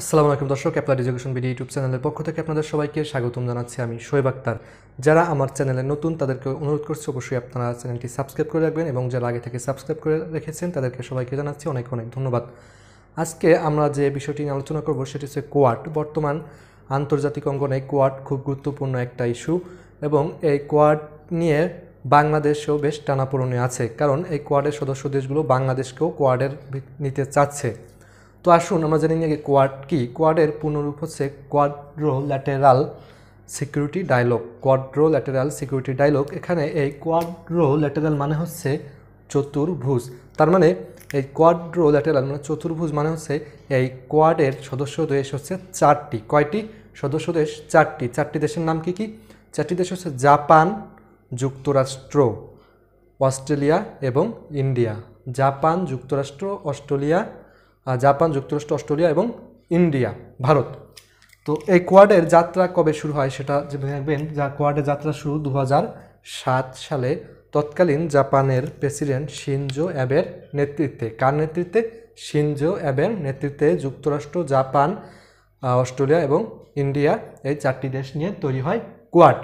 আসসালামু আলাইকুম দর্শক, অ্যাপ্লাইড এডুকেশন বিডি ইউটিউব চ্যানেলের পক্ষ থেকে আপনাদের সবাইকে স্বাগতম জানাচ্ছি আমি শোয়েব আক্তার। যারা আমার চ্যানেলে নতুন, তাদেরকে অনুরোধ করছি অবশ্যই আপনারা চ্যানেলটি সাবস্ক্রাইব করে রাখবেন এবং যারা আগে থেকে সাবস্ক্রাইব করে রেখেছেন, তাদেরকে সবাইকে জানাচ্ছি অনেক অনেক ধন্যবাদ। আজকে আমরা যে বিষয়টি নিয়ে আলোচনা করব, সেটি হচ্ছে কোয়াড। বর্তমান আন্তর্জাতিক অঙ্গনে কোয়াড খুব গুরুত্বপূর্ণ একটা ইস্যু এবং এই কোয়াড নিয়ে বাংলাদেশেও বেশ টানাপোড়নে আছে। কারণ এই কোয়াডের সদস্য দেশগুলো বাংলাদেশকেও কোয়াডের নিতে চাচ্ছে। তো আসুন, আমরা জানি না কোয়াড কি? কোয়াডের পূর্ণরূপ হচ্ছে quadrilateral security dialogue quadrilateral security dialogue এখানে এই কোয়াড্রো ল্যাটেরাল মানে হচ্ছে চতুর্ভুজ। তার মানে এই কোয়াড্রো ল্যাটেরাল মানে চতুর্ভুজ মানে হচ্ছে এই কোয়াডের সদস্য দেশ হচ্ছে চারটি। কয়টি? সদস্য দেশ চারটি। চারটি দেশের নাম কি কি? চারটি দেশ হচ্ছে জাপান, যুক্তরাষ্ট্র, অস্ট্রেলিয়া এবং ইন্ডিয়া। জাপান, যুক্তরাষ্ট্র, অস্ট্রেলিয়া জাপান, যুক্তরাষ্ট্র, অস্ট্রেলিয়া এবং ইন্ডিয়া, ভারত। তো এই কোয়াডের যাত্রা কবে শুরু হয় সেটা যে দেখবেন যা কোয়াডের যাত্রা শুরু দু সালে তৎকালীন জাপানের প্রেসিডেন্ট শিনজো অ্যাবের নেতৃত্বে। কার নেতৃত্বে? শিনজো অ্যাবের নেতৃত্বে যুক্তরাষ্ট্র, জাপান অস্ট্রেলিয়া এবং ইন্ডিয়া এই চারটি দেশ নিয়ে তৈরি হয় কোয়াড।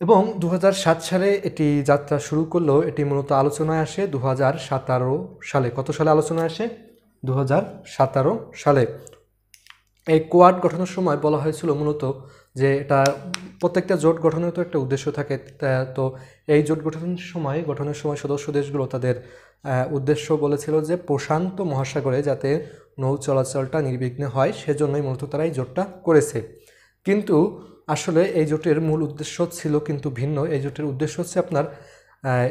এবং দু হাজার সাত সালে এটি যাত্রা শুরু করলেও এটি মূলত আলোচনায় আসে দু সালে। কত সালে আলোচনায় আসে? দু সালে। এই কোয়াড গঠনের সময় বলা হয়েছিল মূলত যে এটা প্রত্যেকটা জোট গঠনের তো একটা উদ্দেশ্য থাকে, তো এই জোট গঠনের সময় গঠনের সময় সদস্য দেশগুলো তাদের উদ্দেশ্য বলেছিল যে প্রশান্ত মহাসাগরে যাতে নৌ চলাচলটা নির্বিঘ্নে হয়, সেজন্যই মূলত তারা এই জোটটা করেছে। কিন্তু আসলে এই জোটের মূল উদ্দেশ্য ছিল কিন্তু ভিন্ন। এই জোটের উদ্দেশ্য হচ্ছে আপনার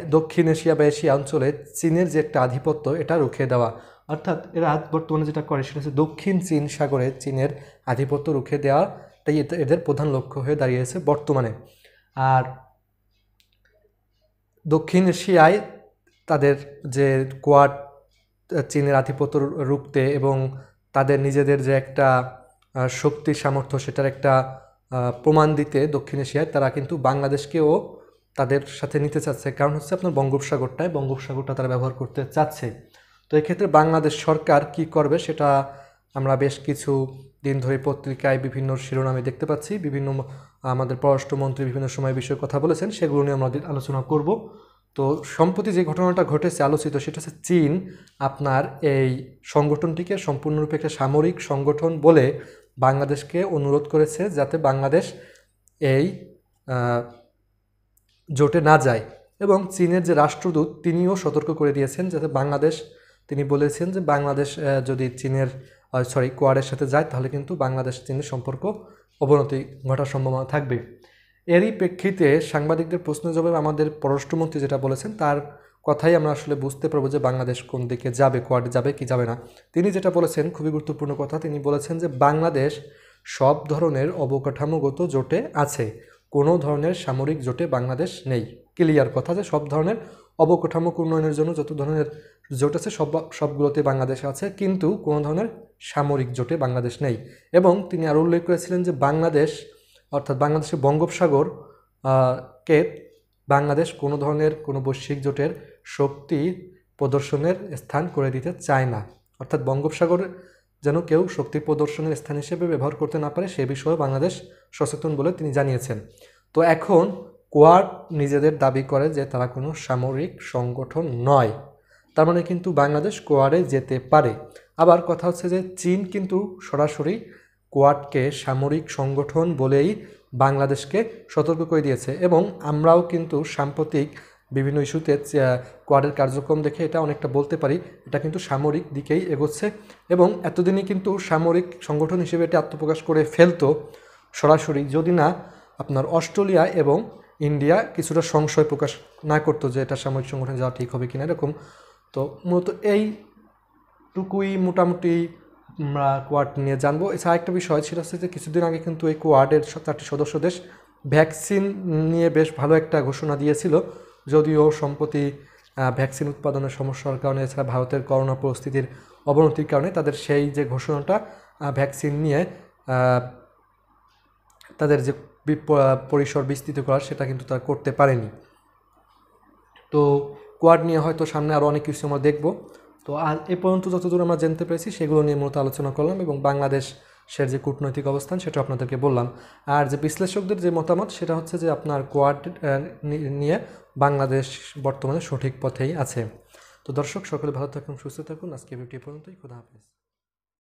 দক্ষিণ এশিয়া বা এশিয়া অঞ্চলে চীনের যে একটা আধিপত্য, এটা রুখে দেওয়া। অর্থাৎ এরা বর্তমানে যেটা করে, সেটা হচ্ছে দক্ষিণ চীন সাগরে চীনের আধিপত্য রুখে দেওয়াটাই এতে- এদের প্রধান লক্ষ্য হয়ে দাঁড়িয়েছে বর্তমানে। আর দক্ষিণ এশিয়ায় তাদের যে কোয়াড, চীনের আধিপত্য রুখতে এবং তাদের নিজেদের যে একটা শক্তি সামর্থ্য, সেটার একটা প্রমাণ দিতে দক্ষিণ এশিয়ায়, তারা কিন্তু বাংলাদেশকেও তাদের সাথে নিতে চাচ্ছে। কারণ হচ্ছে আপনার বঙ্গোপসাগরটায়, বঙ্গোপসাগরটা তারা ব্যবহার করতে চাচ্ছে। তো এক্ষেত্রে বাংলাদেশ সরকার কি করবে সেটা আমরা বেশ কিছু দিন ধরে পত্রিকায় বিভিন্ন শিরোনামে দেখতে পাচ্ছি। বিভিন্ন আমাদের পররাষ্ট্রমন্ত্রী বিভিন্ন সময় বিষয়ে কথা বলেছেন, সেগুলো নিয়ে আমরা আলোচনা করব। তো সম্প্রতি যে ঘটনাটা ঘটেছে আলোচিত, সেটা হচ্ছে চীন আপনার এই সংগঠনটিকে সম্পূর্ণরূপে একটা সামরিক সংগঠন বলে বাংলাদেশকে অনুরোধ করেছে যাতে বাংলাদেশ এই জোটে না যায়। এবং চীনের যে রাষ্ট্রদূত, তিনিও সতর্ক করে দিয়েছেন যাতে বাংলাদেশ, তিনি বলেছেন যে বাংলাদেশ যদি চীনের সরি কোয়াডের সাথে যায়, তাহলে কিন্তু বাংলাদেশ চীনের সম্পর্ক অবনতি ঘটার সম্ভাবনা থাকবে। এরই প্রেক্ষিতে সাংবাদিকদের প্রশ্ন জবাবে আমাদের পররাষ্ট্রমন্ত্রী যেটা বলেছেন, তার কথাই আমরা আসলে বুঝতে পারব যে বাংলাদেশ কোন দিকে যাবে, কোয়াডে যাবে, কি যাবে না। তিনি যেটা বলেছেন, খুবই গুরুত্বপূর্ণ কথা, তিনি বলেছেন যে বাংলাদেশ সব ধরনের অবকাঠামোগত জোটে আছে, কোনো ধরনের সামরিক জোটে বাংলাদেশ নেই। ক্লিয়ার কথা যে সব ধরনের অবকাঠামো উন্নয়নের জন্য যত ধরনের জোট আছে, সব, সবগুলোতে বাংলাদেশ আছে, কিন্তু কোনো ধরনের সামরিক জোটে বাংলাদেশ নেই। এবং তিনি আরও উল্লেখ করেছিলেন যে বাংলাদেশ, অর্থাৎ বাংলাদেশের বঙ্গোপসাগর কে বাংলাদেশ কোনো ধরনের কোনো বৈশ্বিক জোটের শক্তি প্রদর্শনের স্থান করে দিতে চায় না। অর্থাৎ বঙ্গোপসাগর যেন কেউ শক্তি প্রদর্শনের স্থান হিসেবে ব্যবহার করতে না পারে সে বিষয়ে বাংলাদেশ সচেতন বলে তিনি জানিয়েছেন। তো এখন কোয়াড নিজেদের দাবি করে যে তারা কোনো সামরিক সংগঠন নয়। তার মানে কিন্তু বাংলাদেশ কোয়াডে যেতে পারে। আবার কথা হচ্ছে যে চীন কিন্তু সরাসরি কোয়াডকে সামরিক সংগঠন বলেই বাংলাদেশকে সতর্ক করে দিয়েছে এবং আমরাও কিন্তু সাম্প্রতিক বিভিন্ন ইস্যুতে কোয়াডের কার্যক্রম দেখে এটা অনেকটা বলতে পারি। এটা কিন্তু সামরিক দিকেই এগোচ্ছে এবং এতদিনই কিন্তু সামরিক সংগঠন হিসেবে এটা আত্মপ্রকাশ করে ফেলতো সরাসরি। যদি না, আপনার অস্ট্রেলিয়া এবং ইন্ডিয়া কিছুটা সংশয় প্রকাশ না করতো যে এটা সামরিক সংগঠন যাওয়া ঠিক হবে কিনা এরকম। তো মূলত এই টুকুই মোটামুটি আমরা কোয়াড নিয়ে জানব। এছাড়া একটা বিষয় সেটা হচ্ছে যে কিছুদিন আগে কিন্তু এই কোয়াডের চারটি সদস্য দেশ ভ্যাকসিন নিয়ে বেশ ভালো একটা ঘোষণা দিয়েছিল। যদিও সম্প্রতি ভ্যাকসিন উৎপাদনের সমস্যার কারণে, এছাড়া ভারতের করোনা পরিস্থিতির অবনতির কারণে তাদের সেই যে ঘোষণাটা ভ্যাকসিন নিয়ে তাদের যে পরিসর বিস্তৃত করার সেটা কিন্তু তারা করতে পারেনি। তো কোয়াড নিয়ে হয়তো সামনে আরও অনেক কিছু আমরা দেখব। তো আজ এ পর্যন্ত যতদূর আমরা জানতে পেরেছি, সেগুলো নিয়ে মূলত আলোচনা করলাম এবং বাংলাদেশ সের যে কূটনৈতিক অবস্থান, সেটা আপনাদেরকে বললাম। আর যে বিশ্লেষকদের যে মতামত, সেটা হচ্ছে যে আপনার কোয়াড নিয়ে বাংলাদেশ বর্তমানে সঠিক পথেই আছে। তো দর্শক, সকলে ভালো থাকুন, সুস্থ থাকুন। আজকে ভিডিও পর্যন্তই। খুদা হাফেজ।